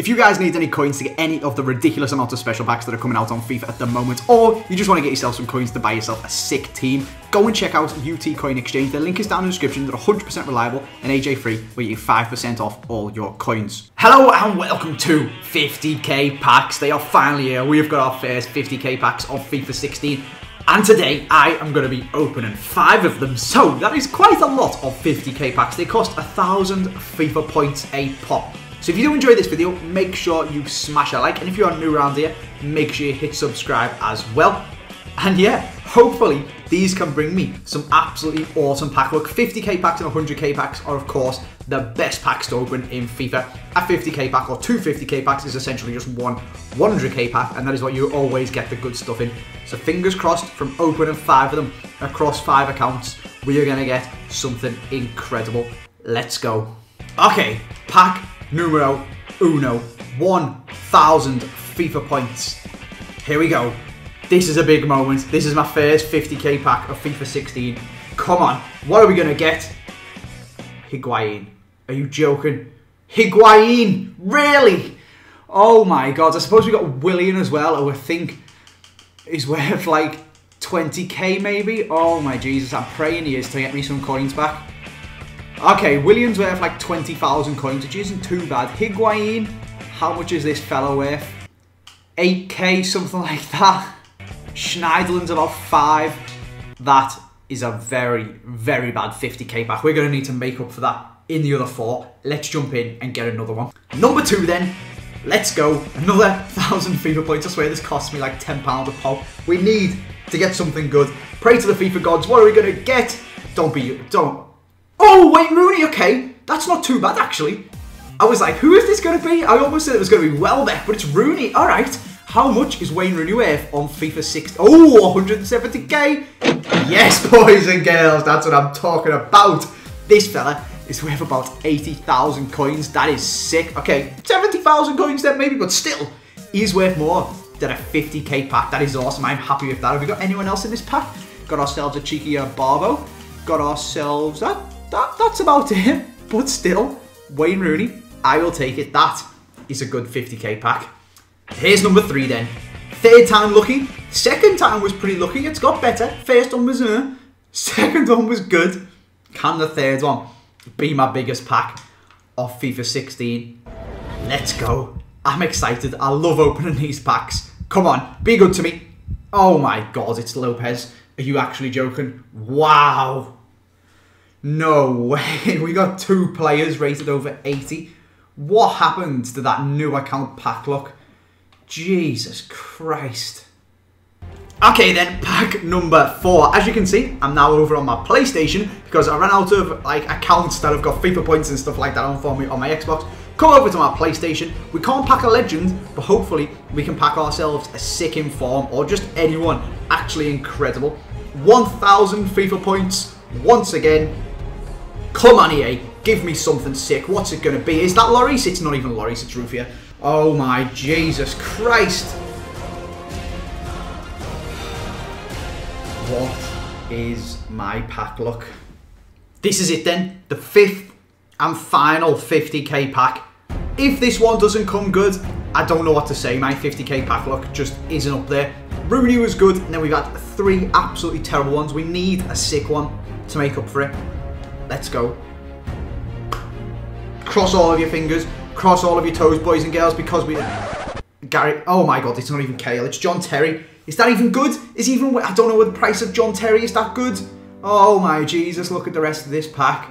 If you guys need any coins to get any of the ridiculous amount of special packs that are coming out on FIFA at the moment, or you just want to get yourself some coins to buy yourself a sick team, go and check out UT Coin Exchange. The link is down in the description. They're 100% reliable and AJ3, where you get 5% off all your coins. Hello and welcome to 50k packs. They are finally here. We've got our first 50k packs of FIFA 16. And today I am going to be opening five of them. So that is quite a lot of 50k packs. They cost a thousand FIFA points a pop. So if you do enjoy this video, make sure you smash a like. And if you are new around here, make sure you hit subscribe as well. And yeah, hopefully these can bring me some absolutely awesome pack luck. 50k packs and 100k packs are of course the best packs to open in FIFA. A 50k pack or two 50k packs is essentially just one 100k pack and that is what you always get the good stuff in. So fingers crossed from opening five of them across five accounts, we are going to get something incredible. Let's go. Okay, pack numero uno. 1,000 FIFA points. Here we go. This is a big moment. This is my first 50k pack of FIFA 16. Come on. What are we going to get? Higuain. Are you joking? Higuain! Really? Oh my god. I suppose we got Willian as well, who I think is worth like 20k maybe. Oh my Jesus. I'm praying he is to get me some coins back. Okay, Willian's worth like 20,000 coins, which isn't too bad. Higuain, how much is this fellow worth? 8k, something like that. Schneiderlin's about 5. That is a very, very bad 50k back. We're going to need to make up for that in the other four. Let's jump in and get another one. Number two then. Let's go. Another 1,000 FIFA points. I swear this cost me like £10 a pop. We need to get something good. Pray to the FIFA gods. What are we going to get? Don't be... Don't... Oh, Wayne Rooney, okay. That's not too bad, actually. I was like, who is this going to be? I almost said it was going to be Welbeck, but it's Rooney. All right. How much is Wayne Rooney worth on FIFA 6? Oh, 170k. Yes, boys and girls, that's what I'm talking about. This fella is worth about 80,000 coins. That is sick. Okay, 70,000 coins then maybe, but still, he's worth more than a 50k pack. That is awesome. I'm happy with that. Have we got anyone else in this pack? Got ourselves a cheeky uh, Barbo. Got ourselves that that, that's about it. But still, Wayne Rooney, I will take it. That is a good 50k pack. Here's number three then. Third time lucky. Second time was pretty lucky. It's got better. First one was uh, second one was good. Can the third one be my biggest pack of FIFA 16? Let's go. I'm excited. I love opening these packs. Come on, be good to me. Oh my god, it's Lopez. Are you actually joking? Wow. No way. We got two players rated over 80. What happened to that new account pack look? Jesus Christ. Okay then, pack number four. As you can see, I'm now over on my PlayStation because I ran out of like accounts that have got FIFA points and stuff like that on for me on my Xbox. Come over to my PlayStation. We can't pack a legend, but hopefully we can pack ourselves a sick inform or just anyone actually incredible. 1,000 FIFA points once again Come on, EA. Give me something sick. What's it going to be? Is that Lloris? It's not even Lloris, it's Ruffier. Oh my Jesus Christ. What is my pack look? This is it then. The fifth and final 50k pack. If this one doesn't come good, I don't know what to say. My 50k pack look just isn't up there. Rooney was good, and then we've got three absolutely terrible ones. We need a sick one to make up for it. Let's go. Cross all of your fingers. Cross all of your toes, boys and girls, because we... Gary... Oh my god, it's not even Cahill. It's John Terry. Is that even good? Is even... I don't know what the price of John Terry is that good. Oh my Jesus, look at the rest of this pack.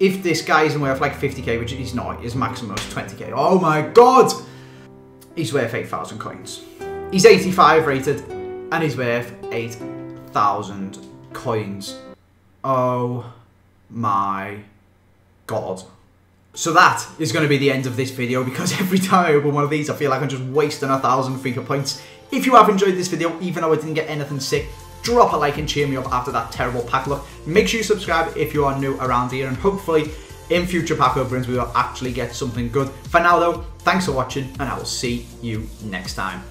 If this guy isn't worth like 50k, which he's not, his maximum is 20k. Oh my god! He's worth 8,000 coins. He's 85 rated, and he's worth 8,000 coins. Oh my god. So that is going to be the end of this video because every time I open one of these I feel like I'm just wasting a thousand FIFA points. If you have enjoyed this video, even though I didn't get anything sick, drop a like and cheer me up after that terrible pack look. Make sure you subscribe if you are new around here and hopefully in future pack openings we will actually get something good. For now though, thanks for watching and I will see you next time.